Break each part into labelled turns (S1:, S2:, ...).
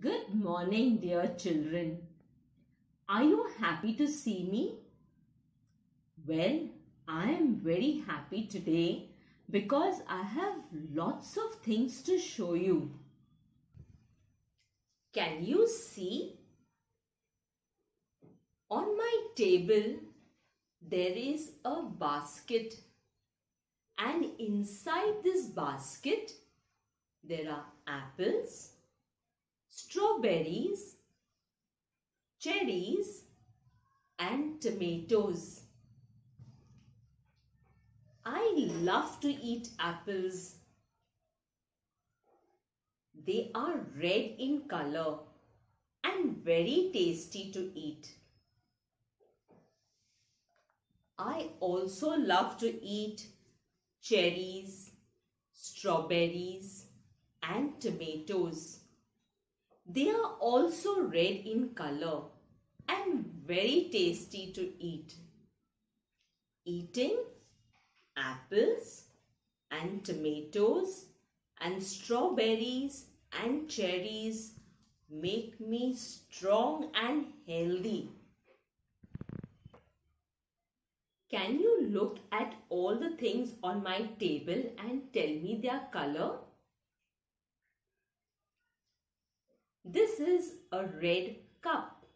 S1: Good morning, dear children. Are you happy to see me? Well, I am very happy today because I have lots of things to show you. Can you see? On my table, there is a basket and inside this basket, there are apples, strawberries, cherries and tomatoes. I love to eat apples. They are red in color and very tasty to eat. I also love to eat cherries, strawberries and tomatoes. They are also red in color and very tasty to eat. Eating apples and tomatoes and strawberries and cherries make me strong and healthy. Can you look at all the things on my table and tell me their color? This is a red cup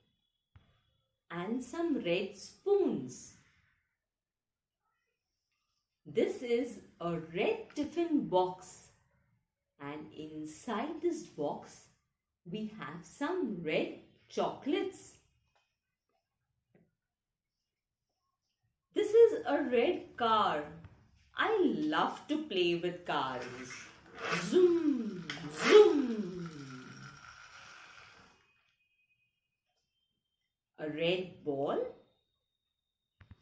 S1: and some red spoons. This is a red tiffin box and inside this box we have some red chocolates. This is a red car. I love to play with cars. Zoom, zoom. A red ball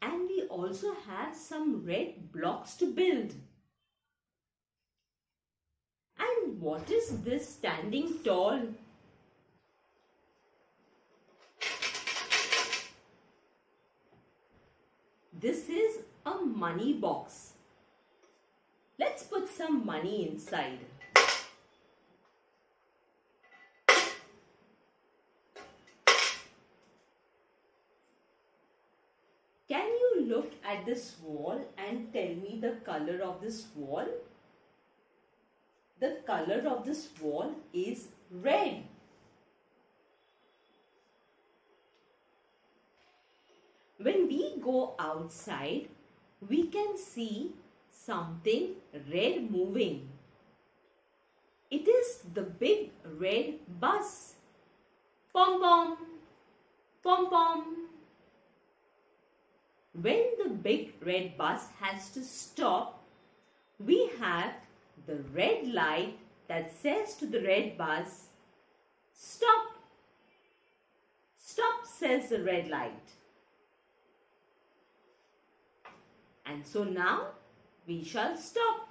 S1: and we also have some red blocks to build. And what is this standing tall? This is a money box. Let's put some money inside. Can you look at this wall and tell me the color of this wall? The color of this wall is red. When we go outside, we can see something red moving. It is the big red bus. Pom pom, pom pom. When the big red bus has to stop, we have the red light that says to the red bus, Stop! Stop, says the red light. And so now we shall stop.